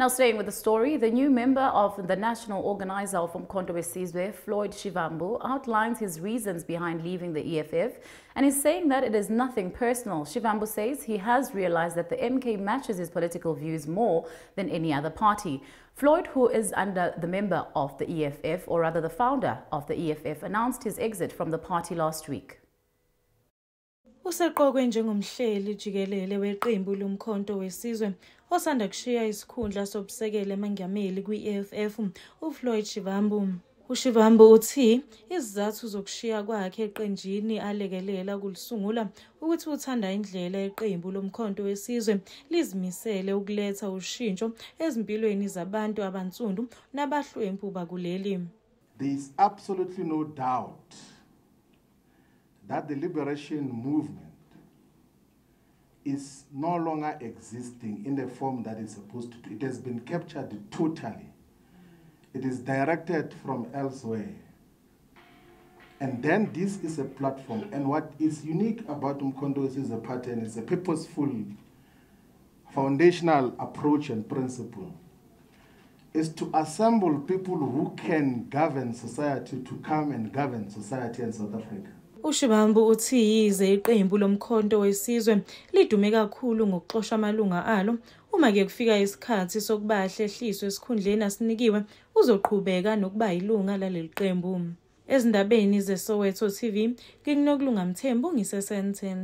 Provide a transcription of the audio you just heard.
Now, staying with the story, the new member of the national organizer of Umkhonto weSizwe, Floyd Shivambu, outlines his reasons behind leaving the EFF and is saying that it is nothing personal. Shivambu says he has realized that the MK matches his political views more than any other party. Floyd, who is under the member of the EFF, or rather the founder of the EFF, announced his exit from the party last week. Useqokwe njengomhleli jikelele weqembu lomkhonto wesizwe osanda kushiya isikhundla sobusekela emangameli kwi-EFF uFloyd Shivambu. uShivambu uthi izizathu zokushiya kwakhe eqenjini alekelela kulisungula ukuthi uthanda indlela iqembu lomkhonto wesizwe lizimisele ukuletha ushintsho ezimpilweni zabantu abansundu nabahlwempu bakuleli. There is absolutely no doubt that the liberation movement is no longer existing in the form that it's supposed to. It has been captured totally. It is directed from elsewhere. And then this is a platform. And what is unique about Umkhonto is a pattern, it's a purposeful, foundational approach and principle. Is to assemble people who can govern society to come and govern society in South Africa. Ushibambu uthi yize iqembu lomkhonto wesizwe lidume kakhulu ngokuxosha amalunga alo. Uma-ke kufika isikhathi sokuba ahlehliswe esikhundleni asinikiwe uzoqhubeka nokuba yilunga laleli qembu. Ezindabeni zesoweto tv ngikunokulunga mthembu ngisesenten